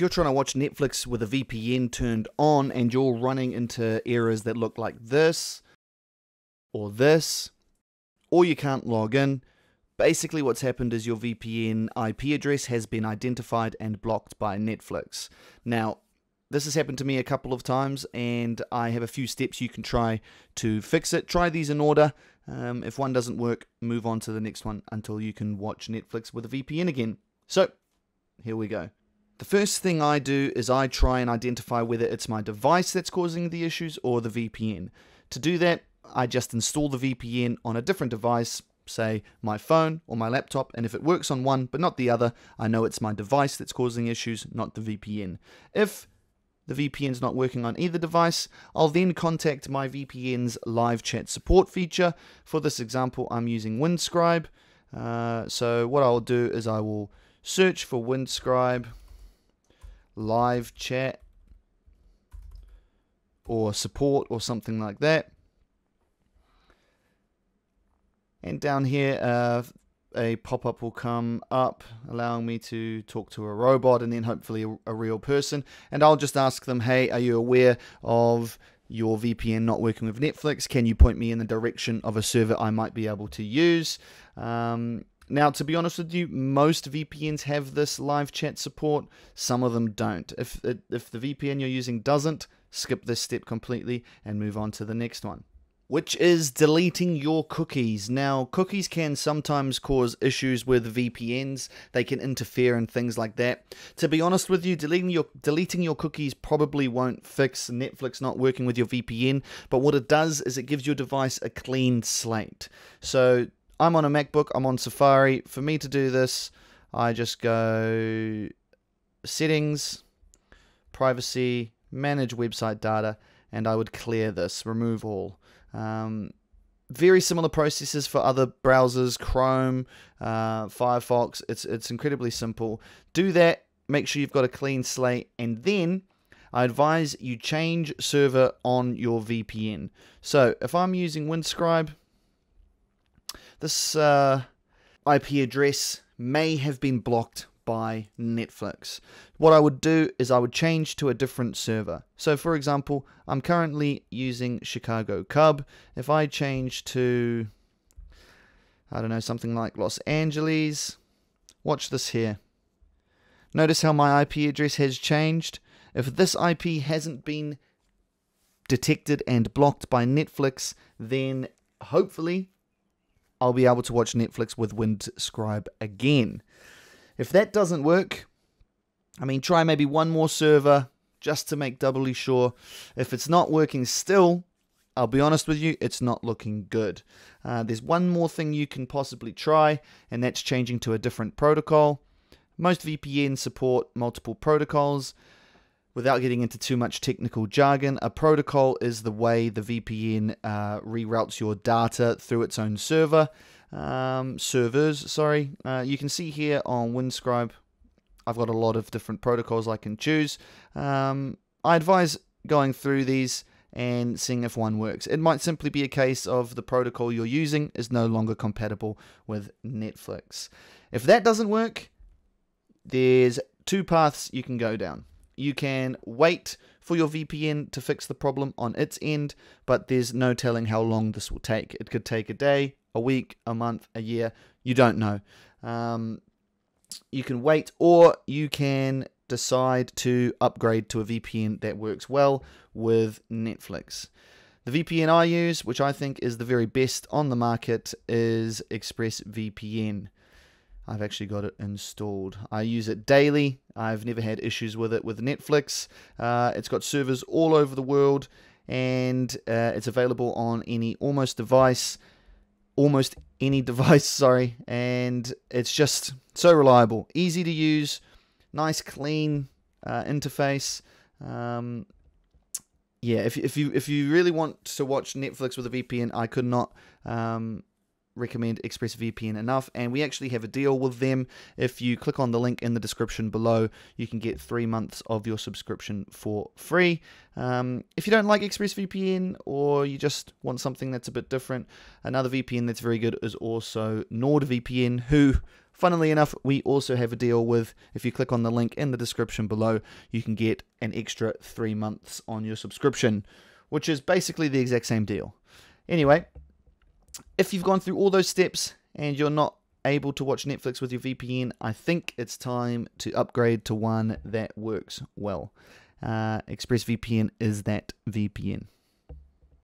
if you're trying to watch Netflix with a VPN turned on and you're running into errors that look like this or this, or you can't log in, basically what's happened is your VPN IP address has been identified and blocked by Netflix. Now, this has happened to me a couple of times, and I have a few steps you can try to fix it. Try these in order. Um, if one doesn't work, move on to the next one until you can watch Netflix with a VPN again. So, here we go. The first thing I do is I try and identify whether it's my device that's causing the issues or the VPN. To do that, I just install the VPN on a different device, say my phone or my laptop, and if it works on one but not the other, I know it's my device that's causing issues, not the VPN. If the VPN's not working on either device, I'll then contact my VPN's live chat support feature. For this example, I'm using Windscribe. Uh, so what I'll do is I will search for Windscribe live chat or support or something like that. And down here, uh, a pop up will come up allowing me to talk to a robot and then hopefully a, a, real person. And I'll just ask them, hey, are you aware of your VPN not working with Netflix? Can you point me in the direction of a server I might be able to use? Um, now, to be honest with you, most VPNs have this live chat support. Some of them don't. If if the VPN you're using doesn't, skip this step completely and move on to the next one which is deleting your cookies. Now, cookies can sometimes cause issues with VPNs. They can interfere and things like that. To be honest with you, deleting your deleting your cookies probably won't fix Netflix not working with your VPN, but what it does is it gives your device a clean slate. So, I'm on a MacBook, I'm on Safari. For me to do this, I just go settings, privacy, manage website data, and I would clear this, remove all. Um, very similar processes for other browsers, Chrome, uh, Firefox. It's it's incredibly simple. Do that. Make sure you've got a clean slate, and then I advise you change server on your VPN. So if I'm using Windscribe, this uh, IP address may have been blocked by Netflix. What I would do is I would change to a different server. So for example, I'm currently using Chicago Cub. If I change to, I don't know, something like Los Angeles, watch this here. Notice how my IP address has changed. If this IP hasn't been detected and blocked by Netflix, then hopefully I'll be able to watch Netflix with Windscribe again. If that doesn't work, I mean, try maybe one more server just to make doubly sure. If it's not working still, I'll be honest with you, it's not looking good. Uh, there's one more thing you can possibly try, and that's changing to a different protocol. Most VPN support multiple protocols. Without getting into too much technical jargon, a protocol is the way the VPN uh, reroutes your data through its own server um, servers. Sorry, uh, you can see here on Windscribe, I've got a lot of different protocols I can choose. Um, I advise going through these and seeing if one works. It might simply be a case of the protocol you're using is no longer compatible with Netflix. If that doesn't work, there's two paths you can go down. You can wait for your VPN to fix the problem on its end, but there's no telling how long this will take. It could take a day, a week, a month, a year. You don't know. Um, you can wait, or you can decide to upgrade to a VPN that works well with Netflix. The VPN I use, which I think is the very best on the market, is ExpressVPN. I've actually got it installed. I use it daily. I've never had issues with it with Netflix. Uh, it's got servers all over the world and uh, it's available on any almost device almost any device, sorry, and it's just so reliable, easy to use, nice clean uh, interface. Um, yeah, if if you if you really want to watch Netflix with a VPN, I could not um, recommend ExpressVPN enough. And we actually have a deal with them. If you click on the link in the description below, you can get three months of your subscription for free. Um, if you don't like ExpressVPN or you just want something that's a bit different, another VPN that's very good is also NordVPN, who Funnily enough, we also have a deal with, if you click on the link in the description below, you can get an extra three months on your subscription, which is basically the exact same deal. Anyway, if you've gone through all those steps and you're not able to watch Netflix with your VPN, I think it's time to upgrade to one that works well. Uh, ExpressVPN is that VPN.